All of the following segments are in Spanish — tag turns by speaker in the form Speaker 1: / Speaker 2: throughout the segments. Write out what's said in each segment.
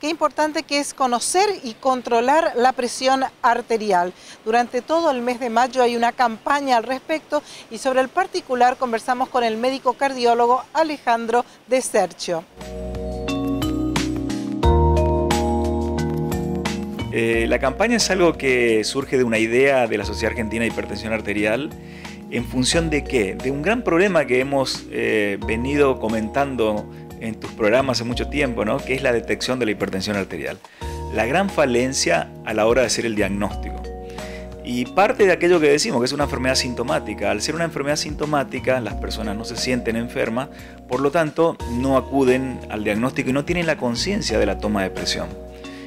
Speaker 1: qué importante que es conocer y controlar la presión arterial. Durante todo el mes de mayo hay una campaña al respecto y sobre el particular conversamos con el médico cardiólogo Alejandro de Sergio.
Speaker 2: Eh, la campaña es algo que surge de una idea de la Sociedad Argentina de Hipertensión Arterial en función de qué? De un gran problema que hemos eh, venido comentando en tus programas hace mucho tiempo, ¿no? que es la detección de la hipertensión arterial. La gran falencia a la hora de hacer el diagnóstico. Y parte de aquello que decimos, que es una enfermedad sintomática. Al ser una enfermedad sintomática, las personas no se sienten enfermas, por lo tanto, no acuden al diagnóstico y no tienen la conciencia de la toma de presión.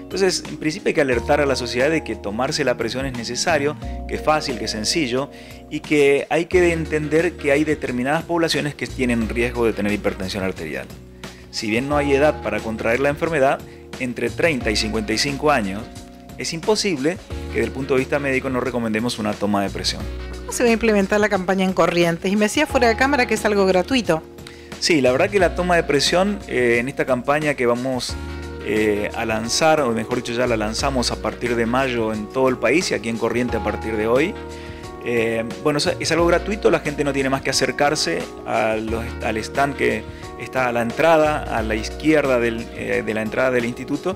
Speaker 2: Entonces, en principio hay que alertar a la sociedad de que tomarse la presión es necesario, que es fácil, que es sencillo y que hay que entender que hay determinadas poblaciones que tienen riesgo de tener hipertensión arterial. Si bien no hay edad para contraer la enfermedad, entre 30 y 55 años es imposible que desde el punto de vista médico no recomendemos una toma de presión.
Speaker 1: ¿Cómo se va a implementar la campaña en Corrientes? Y me decía fuera de cámara que es algo gratuito.
Speaker 2: Sí, la verdad que la toma de presión eh, en esta campaña que vamos eh, a lanzar, o mejor dicho ya la lanzamos a partir de mayo en todo el país y aquí en Corriente a partir de hoy. Eh, bueno, es algo gratuito, la gente no tiene más que acercarse al stand que está a la entrada, a la izquierda eh, de la entrada del instituto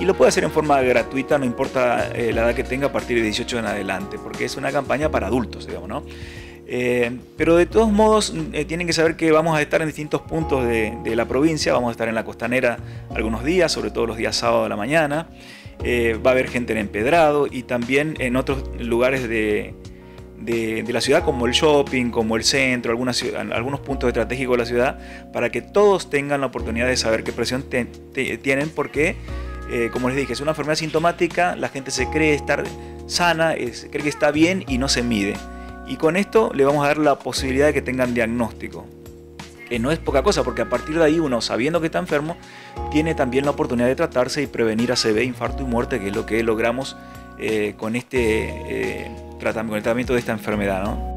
Speaker 2: y lo puede hacer en forma gratuita, no importa la edad que tenga a partir de 18 en adelante, porque es una campaña para adultos, digamos, ¿no? Eh, pero de todos modos, eh, tienen que saber que vamos a estar en distintos puntos de, la provincia. Vamos a estar en la costanera algunos días, sobre todo los días sábado de la mañana. Eh, va a haber gente en Empedrado y también en otros lugares de, la ciudad, como el shopping, como el centro, algunos puntos estratégicos de la ciudad, para que todos tengan la oportunidad de saber qué presión tienen, porque, como les dije, es una enfermedad sintomática, la gente se cree estar sana, se cree que está bien y no se mide. Y con esto le vamos a dar la posibilidad de que tengan diagnóstico. Que no es poca cosa, porque a partir de ahí uno, sabiendo que está enfermo, tiene también la oportunidad de tratarse y prevenir ACV, infarto y muerte, que es lo que logramos eh, con este eh, con el tratamiento de esta enfermedad. ¿no?